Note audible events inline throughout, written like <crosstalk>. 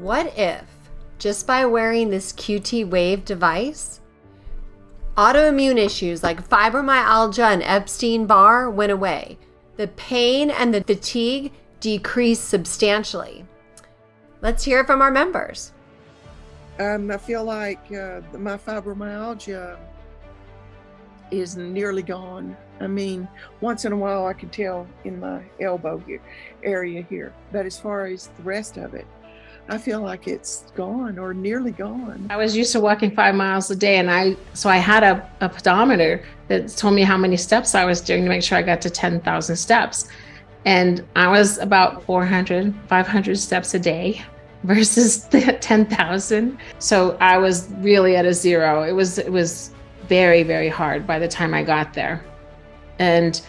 What if, just by wearing this QT Wave device, autoimmune issues like fibromyalgia and Epstein Barr went away? The pain and the fatigue decreased substantially. Let's hear from our members. Um, I feel like uh, my fibromyalgia is nearly gone. I mean, once in a while I can tell in my elbow here area here, but as far as the rest of it, I feel like it's gone or nearly gone. I was used to walking five miles a day, and I so I had a, a pedometer that told me how many steps I was doing to make sure I got to 10,000 steps. And I was about 400, 500 steps a day <laughs> versus <laughs> 10,000. So I was really at a zero. It was it was very very hard by the time I got there. And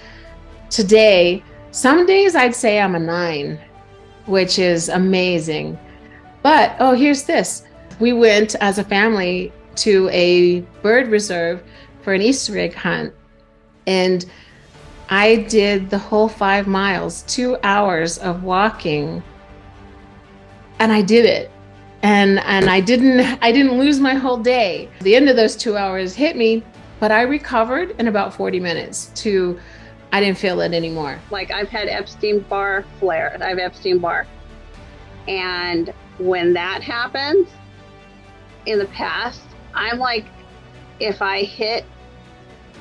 today, some days I'd say I'm a 9, which is amazing. But oh, here's this. We went as a family to a bird reserve for an Easter egg hunt. And I did the whole five miles, two hours of walking. And I did it. And and I didn't <laughs> I didn't lose my whole day. The end of those two hours hit me, but I recovered in about 40 minutes to I didn't feel it anymore. Like I've had Epstein Barr flare. I have Epstein Barr. And when that happens in the past, I'm like, if I hit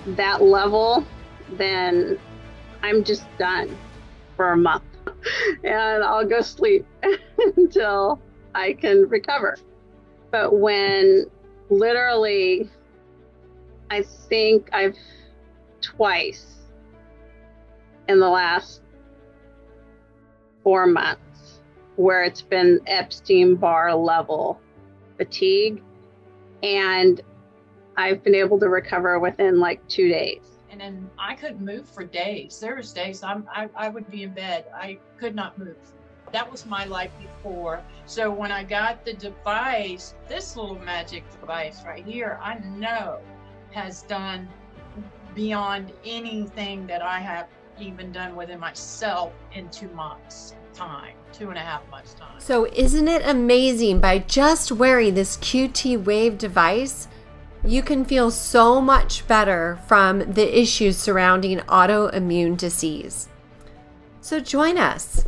that level, then I'm just done for a month <laughs> and I'll go sleep <laughs> until I can recover. But when literally, I think I've twice in the last four months where it's been Epstein Barr level fatigue. And I've been able to recover within like two days. And then I couldn't move for days. There was days I'm, I, I would be in bed. I could not move. That was my life before. So when I got the device, this little magic device right here, I know has done beyond anything that I have even done within myself in two months time, two and a half months time. So, isn't it amazing by just wearing this QT Wave device? You can feel so much better from the issues surrounding autoimmune disease. So, join us